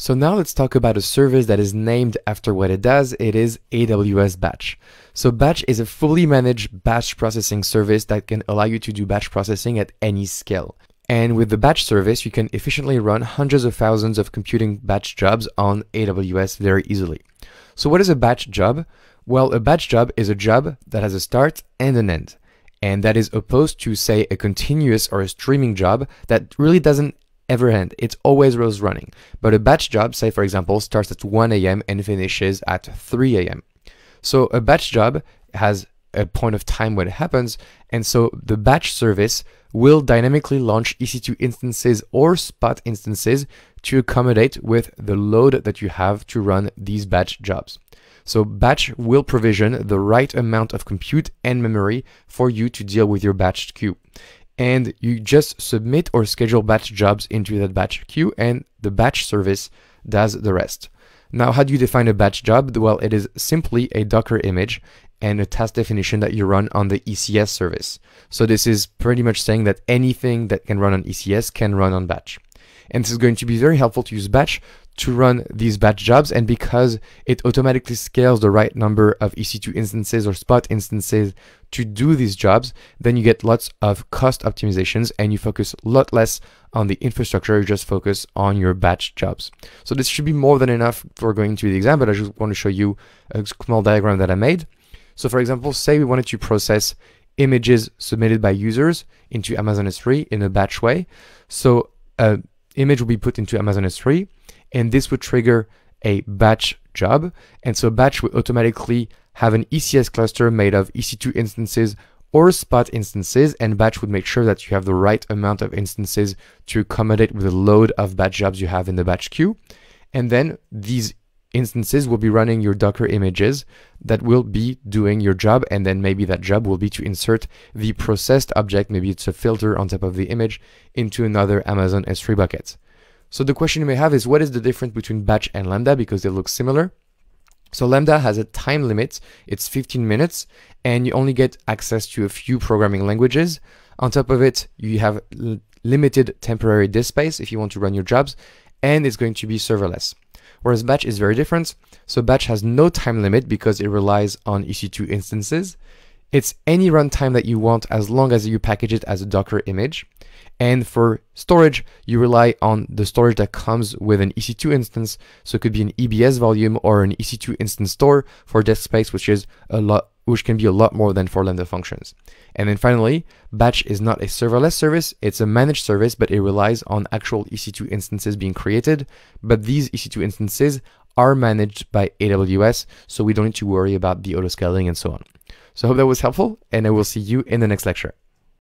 So now let's talk about a service that is named after what it does. It is AWS Batch. So Batch is a fully managed batch processing service that can allow you to do batch processing at any scale. And with the batch service, you can efficiently run hundreds of thousands of computing batch jobs on AWS very easily. So what is a batch job? Well, a batch job is a job that has a start and an end. And that is opposed to, say, a continuous or a streaming job that really doesn't ever end. It's always rose running. But a batch job, say for example, starts at 1 a.m. and finishes at 3 a.m. So a batch job has a point of time when it happens, and so the batch service will dynamically launch EC2 instances or spot instances to accommodate with the load that you have to run these batch jobs. So batch will provision the right amount of compute and memory for you to deal with your batched queue and you just submit or schedule batch jobs into that batch queue and the batch service does the rest. Now, how do you define a batch job? Well, it is simply a Docker image and a task definition that you run on the ECS service. So this is pretty much saying that anything that can run on ECS can run on batch. And this is going to be very helpful to use batch to run these batch jobs. And because it automatically scales the right number of EC2 instances or spot instances to do these jobs, then you get lots of cost optimizations and you focus a lot less on the infrastructure, you just focus on your batch jobs. So this should be more than enough for going to the exam, but I just want to show you a small diagram that I made. So for example, say we wanted to process images submitted by users into Amazon S3 in a batch way. So a image will be put into Amazon S3 and this would trigger a batch job. And so batch would automatically have an ECS cluster made of EC2 instances or spot instances, and batch would make sure that you have the right amount of instances to accommodate with the load of batch jobs you have in the batch queue. And then these instances will be running your Docker images that will be doing your job. And then maybe that job will be to insert the processed object, maybe it's a filter on top of the image, into another Amazon S3 bucket. So the question you may have is what is the difference between batch and Lambda because they look similar? So Lambda has a time limit, it's 15 minutes, and you only get access to a few programming languages. On top of it, you have limited temporary disk space if you want to run your jobs, and it's going to be serverless. Whereas Batch is very different. So Batch has no time limit because it relies on EC2 instances. It's any runtime that you want as long as you package it as a Docker image. And for storage, you rely on the storage that comes with an EC2 instance. So it could be an EBS volume or an EC2 instance store for disk space, which is a lot, which can be a lot more than for Lambda functions. And then finally, Batch is not a serverless service, it's a managed service, but it relies on actual EC2 instances being created. But these EC2 instances are managed by AWS, so we don't need to worry about the auto scaling and so on. So I hope that was helpful, and I will see you in the next lecture.